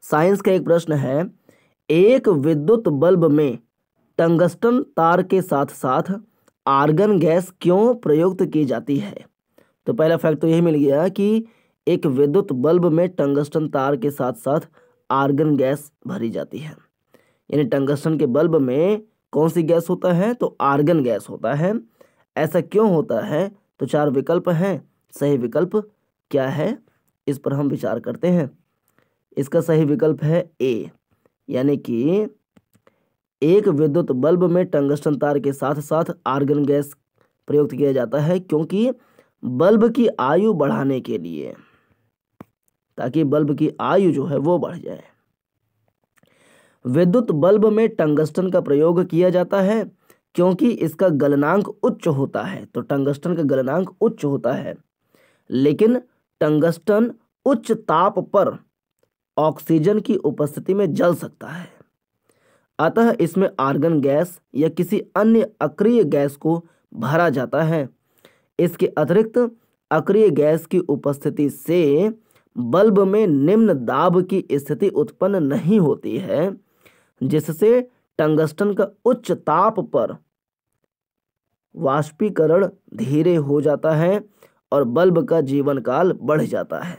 Science का एक प्रश्न है, एक विद्युत बल्ब में टंगस्टन तार के साथ साथ आर्गन गैस क्यों प्रयुक्त की जाती है? तो पहला फैक्ट तो यही मिल गया कि एक विद्युत बल्ब में टंगस्टन तार के साथ साथ आर्गन गैस भरी जाती है। यानी टंगस्टन के बल्ब में कौन सी गैस होता है? तो आर्गन गैस होता है। ऐसा क्यों होता है? तो चार विकल्प हैं। सही विकल्प क्या है? इस पर हम विचार करते हैं। इसका सही विकल्प है ए यानी कि एक विद्युत बल्ब में टंगस्टन तार के साथ साथ आर्गन गैस प्रयुक्त किया जाता है क्योंकि बल्ब की आयु बढ़ाने के लिए, ताकि बल्ब की आयु जो है वो बढ़ जाए। विद्युत बल्ब में टंगस्टन का प्रयोग किया जाता है क्योंकि इसका गलनांक उच्च होता है तो टंगस्टन का गलनांक उच्च होता है। लेकिन टंगस्टन उच्च ताप पर ऑक्सीजन की उपस्थिति में जल सकता है। अतः इसमें आर्गन गैस या किसी अन्य अक्रिय गैस को भरा जाता है। इसके अतिरिक्त अक्रिय गैस की उपस्थिति से बल्ब में निम्न दाब की स्थिति उत्पन्न नहीं होती है, जिससे टंगस्टन का उच्च ताप पर वाष्पीकरण धीरे हो जाता है और बल्ब का जीवन काल बढ़ जाता है।